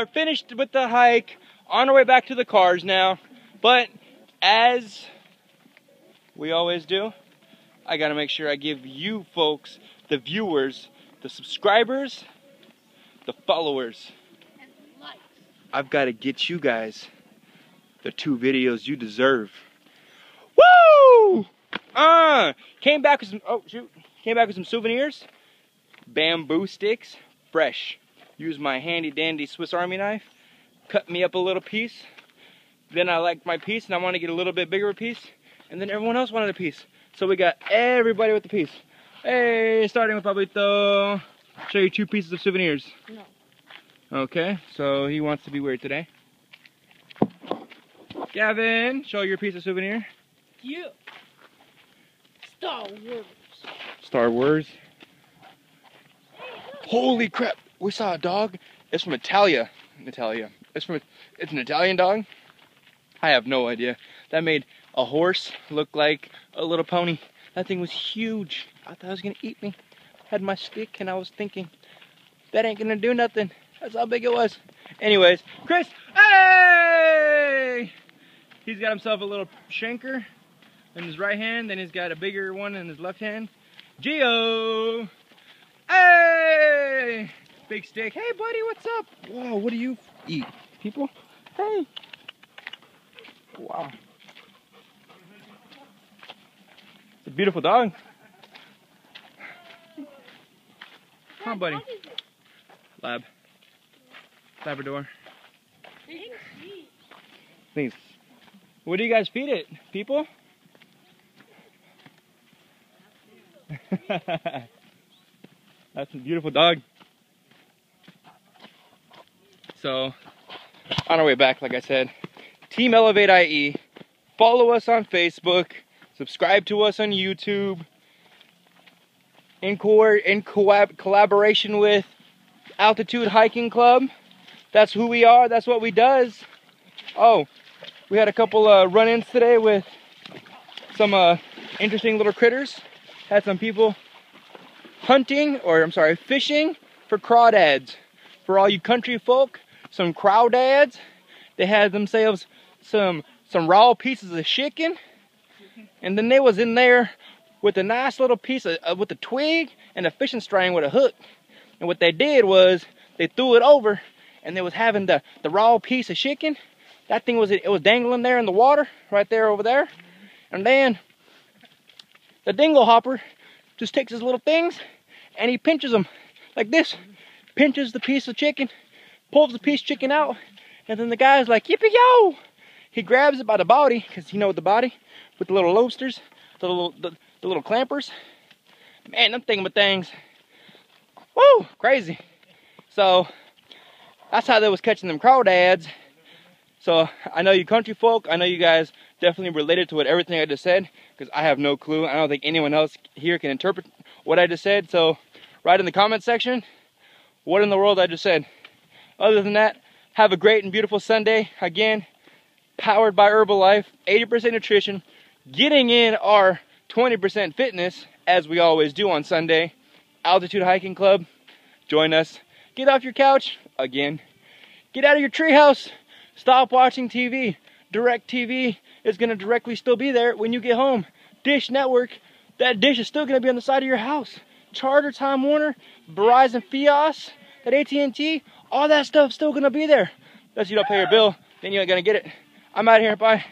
are finished with the hike, on our way back to the cars now. But as we always do, I gotta make sure I give you folks, the viewers, the subscribers, the followers, I've gotta get you guys the two videos you deserve. Woo! Uh, came back with some, oh shoot, came back with some souvenirs. Bamboo sticks, fresh. Use my handy dandy Swiss Army knife. Cut me up a little piece. Then I liked my piece and I want to get a little bit bigger piece. And then everyone else wanted a piece. So we got everybody with a piece. Hey, starting with Pablito. Show you two pieces of souvenirs. No. Okay, so he wants to be weird today. Gavin, show your piece of souvenir. You. Star Wars. Star Wars. Holy crap! We saw a dog. It's from Italia. Italia. It's from. It's an Italian dog. I have no idea. That made a horse look like a little pony. That thing was huge. I thought it was gonna eat me. I Had my stick and I was thinking, that ain't gonna do nothing. That's how big it was. Anyways, Chris, hey! He's got himself a little shanker in his right hand, then he's got a bigger one in his left hand. Geo! Hey! Big stick. Hey, buddy, what's up? Whoa, what do you eat? People? Hey! Wow. It's a beautiful dog. Come on, buddy. Lab. Labrador. Thanks. What do you guys feed it, people? That's a beautiful dog. So, on our way back, like I said, Team Elevate IE. Follow us on Facebook. Subscribe to us on YouTube. In, co in co collaboration with Altitude Hiking Club. That's who we are. That's what we does. Oh, we had a couple uh, run-ins today with some uh, interesting little critters. Had some people hunting, or I'm sorry, fishing for crawdads. For all you country folk, some crawdads. They had themselves some some raw pieces of chicken, and then they was in there with a nice little piece of uh, with a twig and a fishing string with a hook. And what they did was they threw it over, and they was having the the raw piece of chicken. That thing was it was dangling there in the water, right there over there, and then the dingle hopper just takes his little things and he pinches them like this. Pinches the piece of chicken, pulls the piece chicken out, and then the guy's like, yippee yo! He grabs it by the body, because he know the body, with the little lobsters, the little the, the little clampers. Man, them things. Woo! Crazy. So that's how they was catching them crawdads. So I know you country folk, I know you guys definitely related to what everything I just said, because I have no clue. I don't think anyone else here can interpret what I just said. So write in the comment section what in the world I just said. Other than that, have a great and beautiful Sunday. Again, powered by Herbalife, 80% nutrition, getting in our 20% fitness, as we always do on Sunday. Altitude Hiking Club, join us. Get off your couch, again. Get out of your treehouse. Stop watching TV. Direct TV is going to directly still be there when you get home. Dish Network, that dish is still going to be on the side of your house. Charter, Time Warner, Verizon, Fios, that AT&T, all that stuff's still to be there. Unless you don't pay your bill, then you ain't to get it. I'm out here. Bye.